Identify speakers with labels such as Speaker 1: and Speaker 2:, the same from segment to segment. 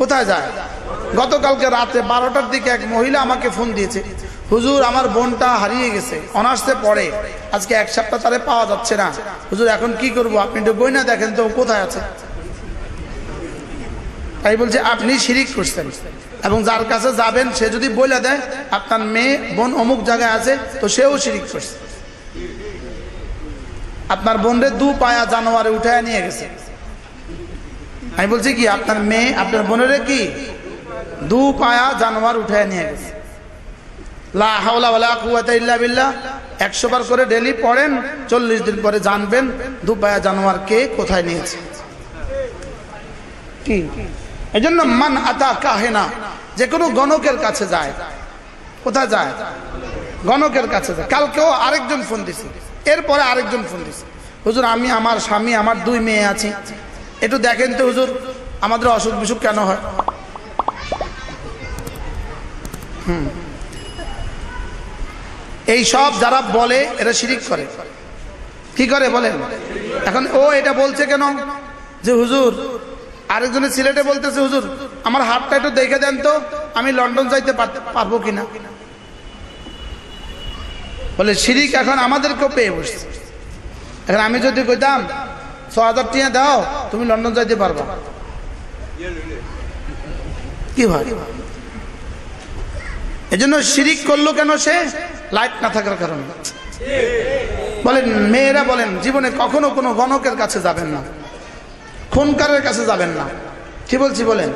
Speaker 1: কোথায় যায়? গতকালকে রাতে বারোটার দিকে এক মহিলা আমাকে ফোন দিয়েছে। হুজুর, আমার বোনটা হারিয়ে গেছে, অনার্সে পড়ে। আজকে এক সপ্তাহ তারে পাওয়া যাচ্ছে না। হুজুর, এখন কি করব? আপনি একটু গয়না দেখেন তো কোথায় আছে? তাই বলছে, আপনি শিরিক করছেন। এবং যার কাছে যাবেন, সে যদি বলে দেয়, আপনার মেয়ে, বোন অমুক জায়গায় আছে, তো সেও শিরিক করছে। আপনার বোনরে দু পায়া জানোয়ারে উঠায় নিয়ে গেছে। আমি বলছি কি, আপনার মেয়ে, আপনার বোনের কি দু পায়া জানোয়ার উঠায় নিয়ে গেছে? একশো বার করে ডেলি পড়েন, চল্লিশ দিন পরে জানবেন দু পায়া জানোয়ার কে কোথায় নিয়েছে। কি? এই জন্য মান আতা কাহেনা, যে কোনো গণকের কাছে যায়। কোথায় যায়? গণকের কাছে যায়। কালকেও আরেকজন ফোন দিছে। এরপরে আরেকজন ফোন দিছে। হুজুর, আমি, আমার স্বামী, আমার দুই মেয়ে আছি। একটু দেখেন তো হুজুর, আমাদের অসুখ বিসুখ কেন হয়? হুম। এই সব যারা বলে, এরা শিরিক করে। কি করে বলেন? এখন ও এটা বলছে কেন? যে হুজুর আরেকজনের সিলেটে বলতেছে, হুজুর, আমার হাতটা একটু দেখে দেন তো, আমি লন্ডন যাইতে পার- পারব কিনা? বলে, শিরিক এখন আমাদেরকেও পেয়ে বসছে। এখন আমি যদি কইতাম ছ হাজার টিয়া দাও, তুমি লন্ডন যাইতে পারবা। কি হয় এজন্য শিরিক করল কেন সে? লাইট না থাকার কারণে। বলেন, মেয়েরা বলেন, জীবনে কখনো কোনো গণকের কাছে যাবেন না। খুনকারের কাছে যাবেন না। কি বলছি বলেন?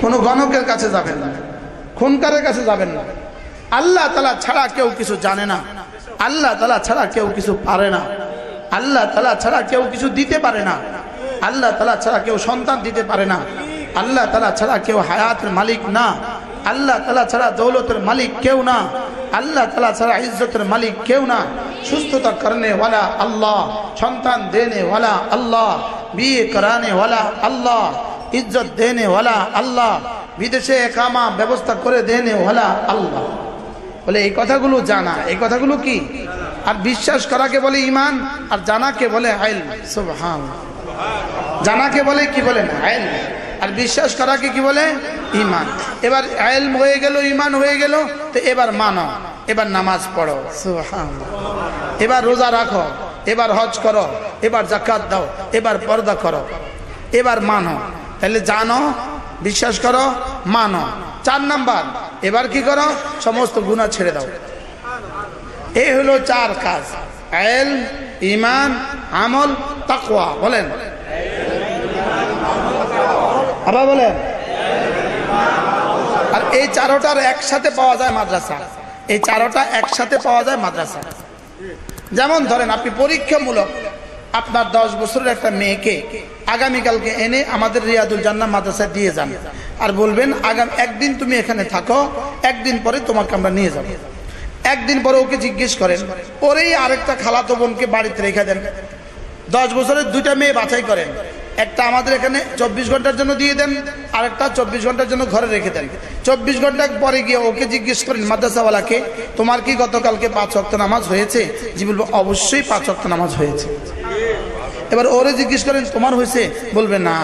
Speaker 1: কোনো গণকের কাছে যাবেন না। খুনকারের কাছে যাবেন না। আল্লাহ তালা ছাড়া কেউ কিছু জানে না। আল্লাহ তালা ছাড়া কেউ কিছু পারে না। আল্লাহ তালা ছাড়া কেউ কিছু দিতে পারে না। আল্লাহ তালা ছাড়া কেউ সন্তান দিতে পারে না। আল্লাহ তালা ছাড়া কেউ হায়াতের মালিক না। আল্লাহ তালা ছাড়া দৌলতের মালিক কেউ না। আল্লাহ তালা ছাড়া ইজ্জতের মালিক কেউ না। সুস্থতা করনে ওয়ালা আল্লাহ, সন্তান দেনে ওয়ালা আল্লাহ, বিয়ে করানে ওয়ালা আল্লাহ, ইজ্জত দেনে ওয়ালা আল্লাহ, বিদেশে একামা ব্যবস্থা করে দেনে ওয়ালা আল্লাহ। বলে এই কথাগুলো জানা, এই কথাগুলো কি? আর বিশ্বাস করাকে বলে ইমান, আর জানাকে বলে আইল সুবহান। জানাকে বলে কি বলেন? আইল আর বিশ্বাস করাকে কি বলে? ইমান। এবার আইল হয়ে গেল, ইমান হয়ে গেল, তো এবার মানো। এবার নামাজ পড়ো। সুবহান। এবার রোজা রাখো। এবার হজ করো। এবার জাকাত দাও। এবার পর্দা করো। এবার মানো। তাহলে জানো, বিশ্বাস করো, মানো। চার নাম্বার। এবার কি করো? সমস্ত গুণা ছেড়ে দাও। এই হলো চার কাজ। এল ইমান আমল, তাকওয়া, বলেন। আবার বলেন। আর এই চারোটার একসাথে পাওয়া যায় মাদ্রাসা। এই চারোটা একসাথে পাওয়া যায় মাদ্রাসা। যেমন ধরেন আপনি পরীক্ষামূলক আপনার দশ বছরের একটা মেয়েকে আগামীকালকে এনে আমাদের রিয়াদুল জান্না মাদ্রাসায় দিয়ে যান। আর বলবেন, আগাম, একদিন তুমি এখানে থাকো, একদিন পরে তোমাকে আমরা নিয়ে যাব। একদিন পরে ওকে জিজ্ঞেস করেন ওরেই আরেকটা খালাতো বোনকে বাড়িতে রেখে দেন। দশ বছরের দুইটা মেয়ে বাছাই করেন। একটা আমাদের এখানে চব্বিশ ঘণ্টার জন্য দিয়ে দেন, আরেকটা চব্বিশ ঘণ্টার জন্য ঘরে রেখে দেন। চব্বিশ ঘণ্টা পরে গিয়ে ওকে জিজ্ঞেস করেন, মাদ্রাসাওয়ালাকে, তোমার কি গতকালকে পাঁচ অক্ত নামাজ হয়েছে? জি বলব অবশ্যই পাঁচ অক্ত নামাজ হয়েছে। এবার ওরে জিজ্ঞেস করেন, তোমার হয়েছে? বলবে, না।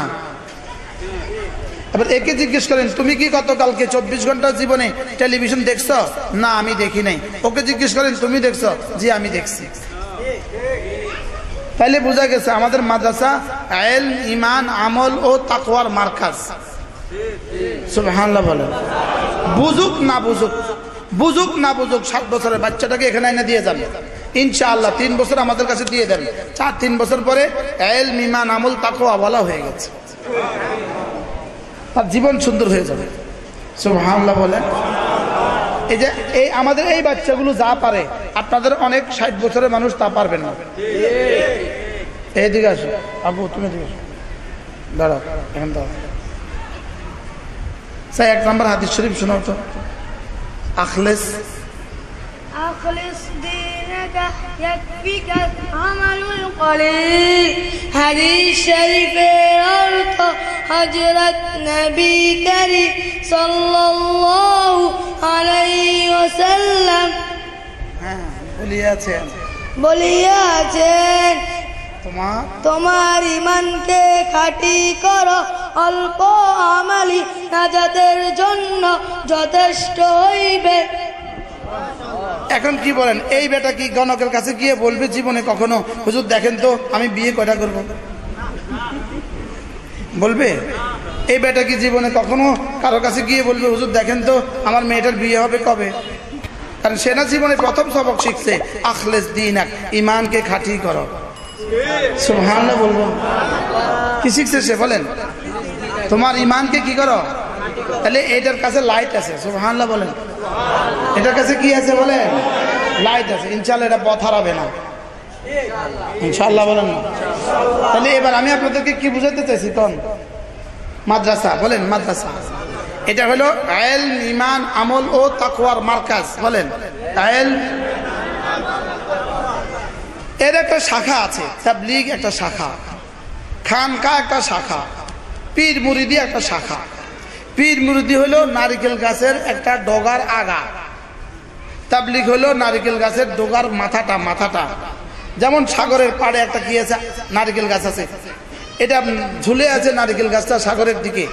Speaker 1: এবার একে জিজ্ঞেস করেন, তুমি কি গতকালকে চব্বিশ ঘণ্টার জীবনে টেলিভিশন দেখছ? না, আমি দেখি নাই। ওকে জিজ্ঞেস করেন, তুমি দেখছ? জি, আমি দেখছি। তাইলে বোঝা গেছে আমাদের মাদ্রাসা এল ইমান, আমল ও তাকওয়ার মার্কাজ। বলেন। বুঝুক না বুঝুক বুঝুক না বুঝুক, সাত বছরের বাচ্চাটাকে এখানে এনে দিয়ে যান। ইনশাআল্লাহ তিন বছর আমাদের কাছে দিয়ে দেন। চার, তিন বছর পরে এল ইমান, আমল, তাকওয়া বলা হয়ে গেছে। তার জীবন সুন্দর হয়ে যাবে সুবহানাল্লাহ বলেন এই যে এই আমাদের এই বাচ্চাগুলো যা পারে আপনাদের অনেক ষাট বছরের মানুষ তা পারবে না এইদিকে আসো আবু তুমি এদিকে আসো দাঁড়াও এখন দাঁড়াও স্যার এক নম্বর হাদিস শরীফ শোনাও তো আখলেস
Speaker 2: أخلص دينك يكفيك العمل القليل حديث شريف أرض হজরত নবী করি
Speaker 1: সাল্লাল্লাহু বলিয়াছেন
Speaker 2: বলিয়াছেন
Speaker 1: তোমার
Speaker 2: তোমার ইমানকে খাটি করো অল্প আমালি রাজাদের জন্য যথেষ্ট হইবে।
Speaker 1: এখন কি বলেন? এই বেটা কি গণকের কাছে গিয়ে বলবে জীবনে কখনো? হুজুর দেখেন তো আমি বিয়ে কটা করব? বলবে? এই বেটা কি জীবনে কখনো কারও কাছে গিয়ে বলবে, হুজুর, দেখেন তো, আমার মেয়েটার বিয়ে হবে কবে? কারণ সে না জীবনে প্রথম সবক শিখছে, আখলেস দিন এক ইমানকে খাঁটি করো। সুবহানাল্লাহ বলব। কি শিখছে সে, বলেন? তোমার ইমানকে কি করো? তাহলে এটার কাছে লাইট আছে, সুবহানাল্লাহ বলেন। এটার কাছে কি আছে বলেন? লাইট আছে। ইনশাল্লাহ এটা পথ হারাবে না। ইনশাল্লাহ বলেন না। তাহলে এবার আমি আপনাদেরকে কি বুঝাতে চাইছি তখন মাদ্রাসা, বলেন, মাদ্রাসা। এটা হলো আয়েল ইমান আমল ও তাকুয়ার মার্কাজ, বলেন। আয়েল এর একটা শাখা আছে, তাবলিগ একটা শাখা। খানকা একটা শাখা। পীর মুরিদি একটা শাখা। পীর মুরিদি হলো নারিকেল গাছের একটা ডগার আগা। তাবলিগ হলো নারিকেল গাছের ডোগার মাথাটা মাথাটা। যেমন সাগরের পাড়ে একটা কি আছে? নারিকেল গাছ আছে। এটা ঝুলে আছে নারিকেল গাছটা সাগরের দিকে।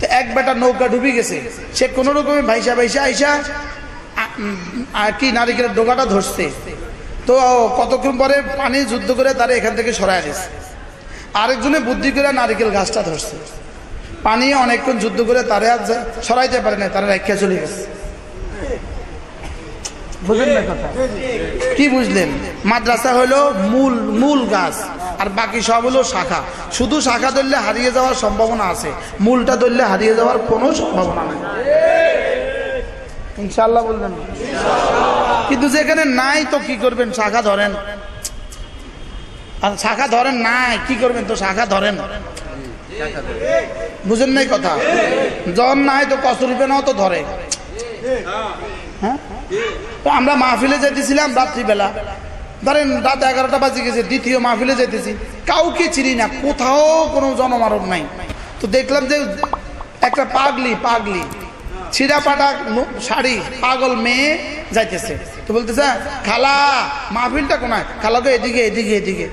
Speaker 1: তো এক বেটা নৌকা ডুবি গেছে। সে কোনো রকমে ভাইসা ভাইসা আইসা কি নারিকেলের ডোগাটা ধরছে। তো কতক্ষণ পরে পানি যুদ্ধ করে তারা এখান থেকে সরাই দিয়েছে আরেকজনে বুদ্ধি করে নারিকেল গাছটা ধরছে। পানি অনেকক্ষণ যুদ্ধ করে তারা সরাইতে পারে না তারা রেখে চলে গেছে। বুঝলেন না কথা? কি বুঝলেন? মাদ্রাসা হলো মূল মূল গাছ আর বাকি সব হলো শাখা। শুধু শাখা ধরলে হারিয়ে যাওয়ার সম্ভাবনা আছে মূলটা ধরলে হারিয়ে যাওয়ার কোনো সম্ভাবনা নেই। ইনশাল্লাহ বললেন কিন্তু যেখানে নাই তো কি করবেন? শাখা ধরেন। আর শাখা ধরেন নাই কি করবেন তো? শাখা ধরেন। বুঝেন নাই কথা? জন নাই তো কসরূপে নাও তো ধরে। হ্যাঁ? তো আমরা মাহফিলে যেতেছিলাম রাত্রিবেলা। ধরেন রাত এগারোটা বাজে গেছে, দ্বিতীয় মাহফিলে যেতেছি কাউকে চিনি না, কোথাও কোনো জনমারণ নাই। তো দেখলাম যে একটা পাগলি পাগলি। ছিঁড়া পাটা শাড়ি, পাগল মেয়ে যাইতেছে। তো বলতেছে, খালা, মাহফিলটা খালা তো এদিকে এদিকে এদিকে।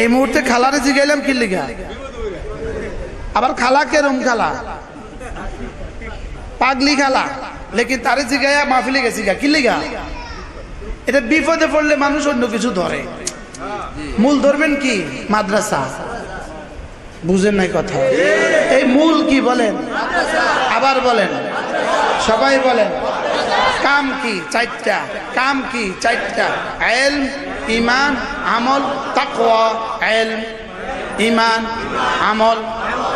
Speaker 1: এই মুহূর্তে খালারে জিগাইলাম কি লিখা আবার খালা কেরম খালা? পাগলি খালা। লেকিন তারে জিগাইয়া মাহফিলে গেছি গা। কি লিগা? এটা বিপদে পড়লে মানুষ অন্য কিছু ধরে। মূল ধরবেন কি? মাদ্রাসা। বুঝেন নাই কথা। এই মূল কি বলেন? আবার বলেন। সবাই বলেন। কাম কি? চারটা। কাম কি? চারটা। এল ইমান, আমল, তাকওয়া। এল ইমান, আমল,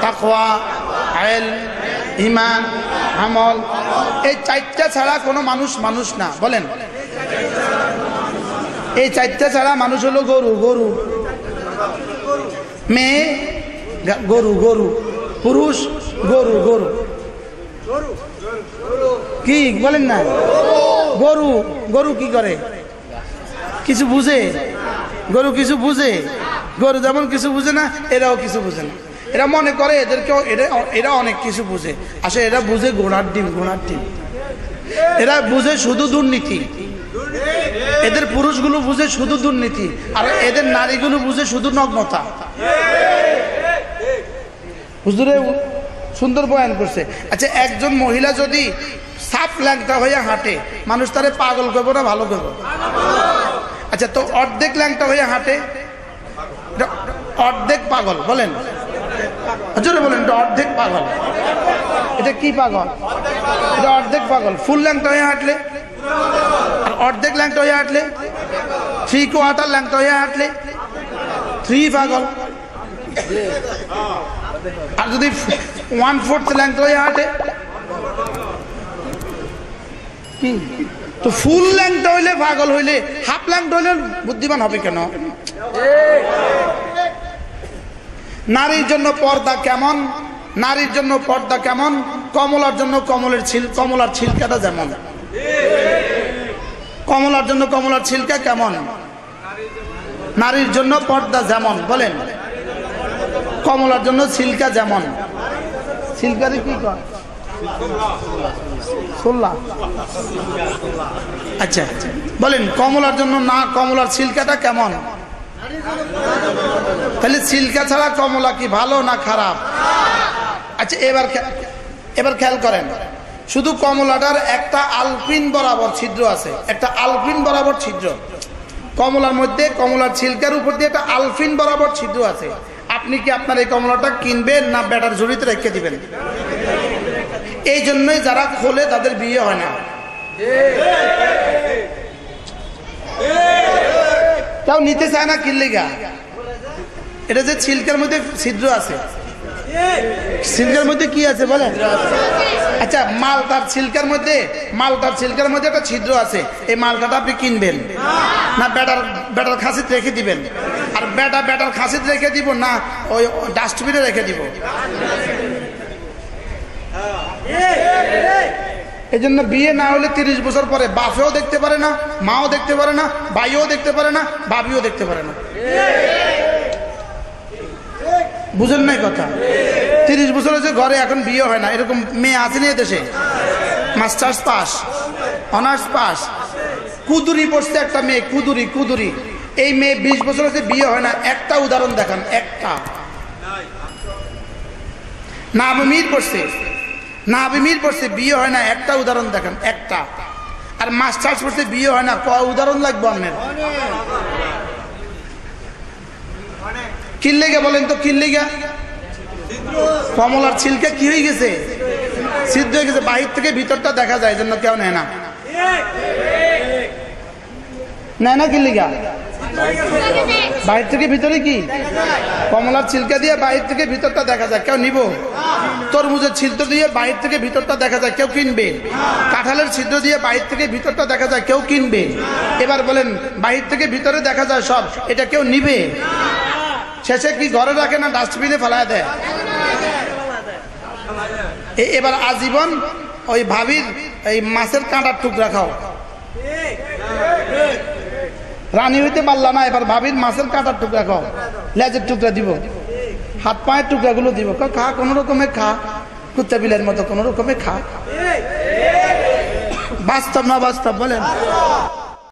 Speaker 1: তাকওয়া। এল ইমান, আমল, এই চারটা ছাড়া কোনো মানুষ মানুষ না। বলেন। এই চারটা ছাড়া মানুষ হলো গরু গরু। মেয়ে গরু গরু। পুরুষ, গরু গরু। কি? বলেন না। গরু গরু কি করে? কিছু বুঝে? গরু কিছু বুঝে? গরু যেমন কিছু বুঝে না, এরাও কিছু বুঝে না। এরা মনে করে এদেরকেও, এরা এরা অনেক কিছু বুঝে। আসলে এরা বুঝে ঘোড়ার ডিম ঘোড়ার ডিম। এরা বুঝে শুধু দুর্নীতি। এদের পুরুষগুলো বুঝে শুধু দুর্নীতি। আর এদের নারীগুলো বুঝে শুধু নগ্নতা। হুজুরে, সুন্দর বয়ান করছে। আচ্ছা একজন মহিলা যদি সাপ ল্যাংটা হয়ে হাঁটে, মানুষ তারে পাগল করব না ভালো করব? আচ্ছা তো অর্ধেক ল্যাংটা হয়ে হাঁটে অর্ধেক পাগল, বলেন। জোরে বলেন, এটা অর্ধেক পাগল। এটা কি পাগল? এটা অর্ধেক পাগল। ফুল ল্যাংটা হয়ে হাঁটলে? আর অর্ধেক ল্যাংটা হয়ে হাঁটলে? থ্রি কোয়ার্টার ল্যাংটা হয়ে হাঁটলে? থ্রি পাগল। আর যদি ওয়ান ফোর্থ ল্যাংটা হয়ে হাঁটে? কি? তো ফুল ল্যাংটা হইলে পাগল হইলে হাফ ল্যাংটা হইলে বুদ্ধিমান হবে কেন? নারীর জন্য পর্দা কেমন? নারীর জন্য পর্দা কেমন? কমলার জন্য কমলের ছিল কমলার ছিলকাটা যেমন। কমলার জন্য কমলার ছিলকা কেমন? নারীর জন্য পর্দা যেমন, বলেন। কমলার জন্য ছিলকা যেমন। ছিলকারে কি কর সোল্লা আচ্ছা। বলেন, কমলার জন্য না, কমলার ছিলকাটা কেমন? তাহলে সিল্কা ছাড়া কমলা কি ভালো না খারাপ? আচ্ছা এবার এবার খেয়াল করেন। শুধু কমলাটার একটা আলপিন বরাবর ছিদ্র আছে। একটা আলপিন বরাবর ছিদ্র। কমলার মধ্যে কমলার ছিলকার উপর দিয়ে একটা আলফিন বরাবর ছিদ্র আছে। আপনি কি আপনার এই কমলাটা কিনবেন না ব্যাটার ঝুড়িতে রেখে দিবেন? এই জন্যই যারা খোলে তাদের বিয়ে হয় না। কেউ নিতে চায় না কিনলিগা এটা যে ছিলকার মধ্যে ছিদ্র আছে। ছিলকার মধ্যে কি আছে বলেন? আচ্ছা মাল তার ছিলকার মধ্যে মাল তার ছিলকার মধ্যে একটা ছিদ্র আছে। এই মালটাটা আপনি কিনবেন। না, ব্যাটার ব্যাটার খাসিতে রেখে দিবেন। আর ব্যাটা, ব্যাটার খাসিতে রেখে দিব না, ওই ডাস্টবিনে রেখে দিব। এই জন্য বিয়ে না হলে তিরিশ বছর পরে বাপেও দেখতে পারে না, মাও দেখতে পারে না, ভাইও দেখতে পারে না বাবিও দেখতে পারে না। বুঝেন নাই কথা? তিরিশ বছর হচ্ছে ঘরে এখন বিয়ে হয় না, এরকম মেয়ে আছে না দেশে মাস্টার্স পাস, অনার্স পাস। কুদুরি পড়ছে একটা মেয়ে, কুদুরি কুদুরি। এই মেয়ে বিশ বছর হচ্ছে বিয়ে হয় না, একটা উদাহরণ দেখান, একটা। না আমি মির পড়ছে। না আমি মির পড়ছে, বিয়ে হয় না, একটা উদাহরণ দেখেন, একটা। আর মাস্টার্স পড়ছে, বিয়ে হয় না, ক উদাহরণ লাগবে অন্যের কিনলে গে বলেন তো কিনলে গে কমলার ছিলকে কি হয়ে গেছে? সিদ্ধ হয়ে গেছে, বাহির থেকে ভিতরটা দেখা যায় জন্য কেউ নেয় না। নেয় না কিনলে গা বাহির থেকে ভিতরে কি? কমলার ছিলকা দিয়ে বাইর থেকে ভিতরটা দেখা যায়, কেউ নিব। তরমুজের ছিদ্র দিয়ে বাহির থেকে ভিতরটা দেখা যায়, কেউ কিনবে। কাঁঠালের ছিদ্র দিয়ে বাহির থেকে ভিতরটা দেখা যায়, কেউ কিনবে। এবার বলেন বাহির থেকে ভিতরে দেখা যায় সব, এটা কেউ নিবে? শেষে কি ঘরে রাখে না ডাস্টবিনে ফেলায় দেয়? এবার আজীবন ওই ভাবির এই মাছের কাঁটার টুকরা খাও। রানী হইতে পারলা না, এবার ভাবির মাছের কাঁটার টুকরা খাও। লেজের টুকরা দিব। হাত পায়ের টুকরাগুলো দিব। খা, কোনো রকমে খা। কুত্তা বিলের মতো কোনো রকমে খা। বাস্তব না বাস্তব, বলেন।